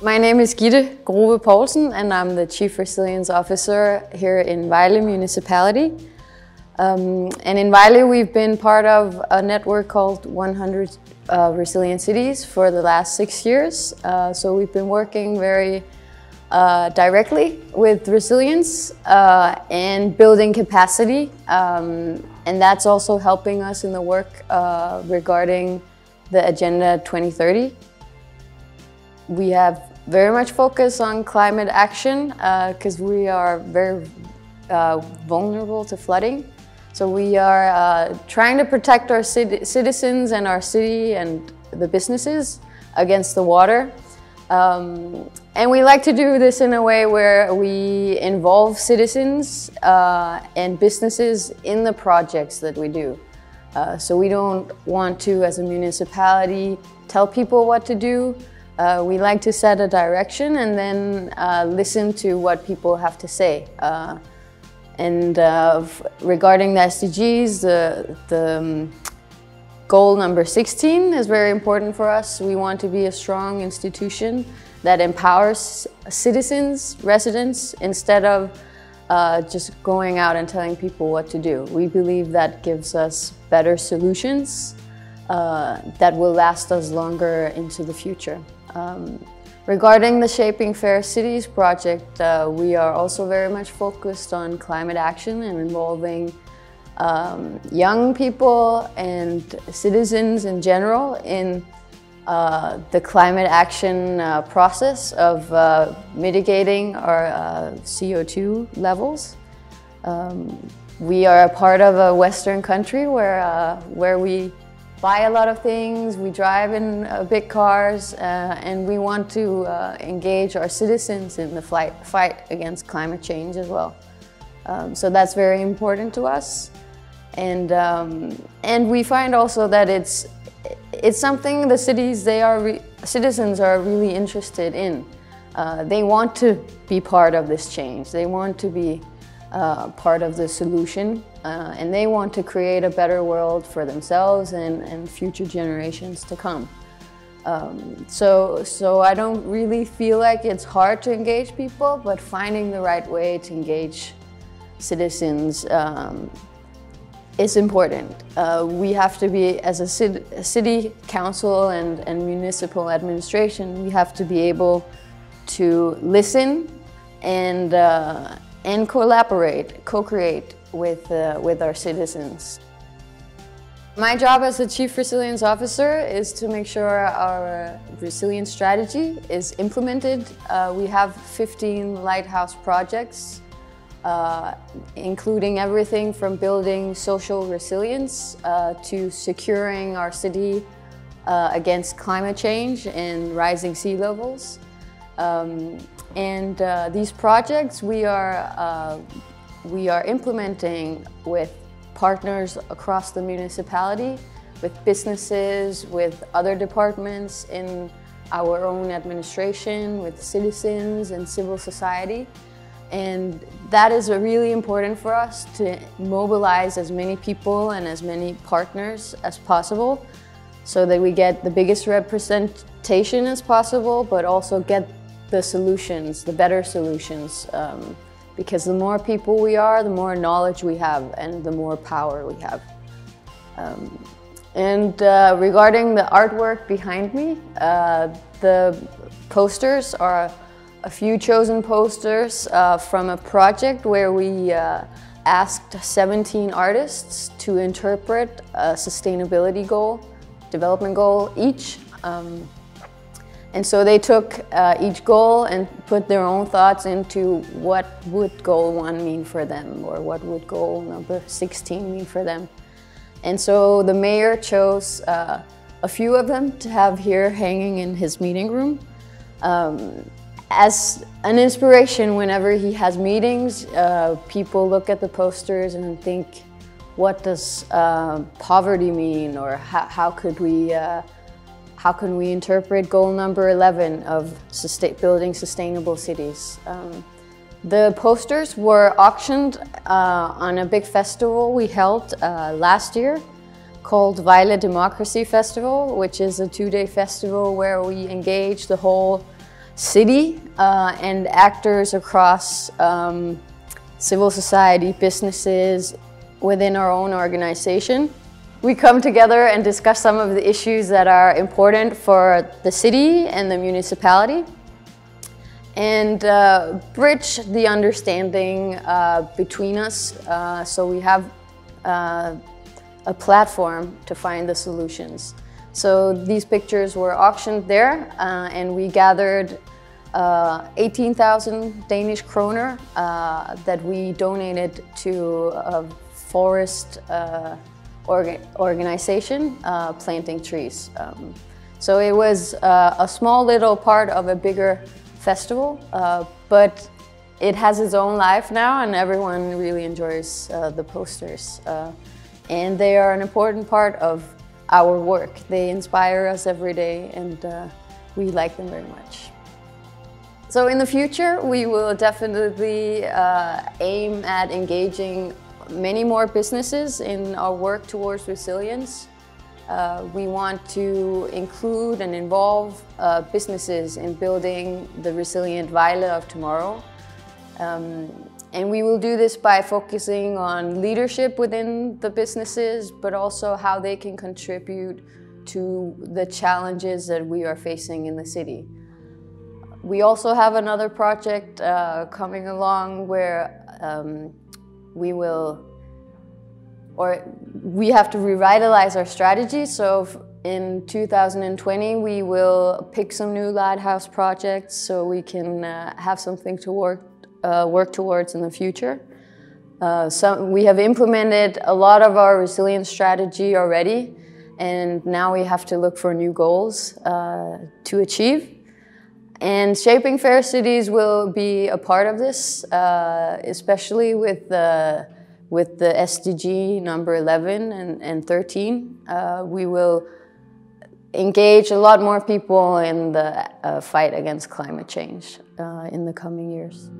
My name is Gitte Grove Poulsen and I'm the Chief Resilience Officer here in Vejle Municipality. Um, and in Vejle we've been part of a network called 100 uh, Resilient Cities for the last six years. Uh, so we've been working very uh, directly with resilience uh, and building capacity. Um, and that's also helping us in the work uh, regarding the Agenda 2030. We have very much focus on climate action because uh, we are very uh, vulnerable to flooding. So we are uh, trying to protect our citizens and our city and the businesses against the water. Um, and we like to do this in a way where we involve citizens uh, and businesses in the projects that we do. Uh, so we don't want to, as a municipality, tell people what to do, uh, we like to set a direction and then uh, listen to what people have to say. Uh, and uh, regarding the SDGs, the, the um, goal number 16 is very important for us. We want to be a strong institution that empowers citizens, residents, instead of uh, just going out and telling people what to do. We believe that gives us better solutions uh, that will last us longer into the future. Um, regarding the Shaping Fair Cities project, uh, we are also very much focused on climate action and involving um, young people and citizens in general in uh, the climate action uh, process of uh, mitigating our uh, CO2 levels. Um, we are a part of a Western country where, uh, where we buy a lot of things, we drive in uh, big cars, uh, and we want to uh, engage our citizens in the fight, fight against climate change as well. Um, so that's very important to us. And, um, and we find also that it's, it's something the cities, they are citizens are really interested in. Uh, they want to be part of this change. They want to be uh, part of the solution uh, and they want to create a better world for themselves and, and future generations to come. Um, so, so I don't really feel like it's hard to engage people, but finding the right way to engage citizens um, is important. Uh, we have to be, as a, city, a city council and, and municipal administration, we have to be able to listen and, uh, and collaborate, co-create with, uh, with our citizens. My job as the Chief Resilience Officer is to make sure our resilience strategy is implemented. Uh, we have 15 lighthouse projects, uh, including everything from building social resilience uh, to securing our city uh, against climate change and rising sea levels. Um, and uh, these projects we are, uh, we are implementing with partners across the municipality, with businesses, with other departments in our own administration, with citizens and civil society. And that is really important for us to mobilize as many people and as many partners as possible so that we get the biggest representation as possible, but also get the solutions, the better solutions. Um, because the more people we are, the more knowledge we have and the more power we have. Um, and uh, regarding the artwork behind me, uh, the posters are a few chosen posters uh, from a project where we uh, asked 17 artists to interpret a sustainability goal, development goal each. Um, and so they took uh, each goal and put their own thoughts into what would goal one mean for them or what would goal number 16 mean for them. And so the mayor chose uh, a few of them to have here hanging in his meeting room um, as an inspiration whenever he has meetings. Uh, people look at the posters and think, what does uh, poverty mean or how, how could we uh, how can we interpret goal number 11 of sustain building sustainable cities? Um, the posters were auctioned uh, on a big festival we held uh, last year called Vejle Democracy Festival, which is a two-day festival where we engage the whole city uh, and actors across um, civil society, businesses, within our own organization. We come together and discuss some of the issues that are important for the city and the municipality and uh, bridge the understanding uh, between us uh, so we have uh, a platform to find the solutions. So these pictures were auctioned there uh, and we gathered uh, 18,000 Danish kroner that we donated to a forest orga organization uh, planting trees. Um, so it was uh, a small little part of a bigger festival, uh, but it has its own life now and everyone really enjoys the posters. and they are an important part of our work. They inspire us every day and we like them very much. So in the future, we will definitely uh, aim at engaging many more businesses in our work towards resilience. Uh, we want to include and involve uh, businesses in building the resilient Vejle of tomorrow. Um, and we will do this by focusing on leadership within the businesses, but also how they can contribute to the challenges that we are facing in the city. We also have another project uh, coming along where um, we will, or we have to revitalize our strategy. So in 2020, we will pick some new lighthouse projects so we can uh, have something to work, uh, work towards in the future. Uh, some, we have implemented a lot of our resilience strategy already, and now we have to look for new goals uh, to achieve. And Shaping Fair Cities will be a part of this, uh, especially with the, with the SDG number 11 and, and 13. Uh, we will engage a lot more people in the uh, fight against climate change uh, in the coming years.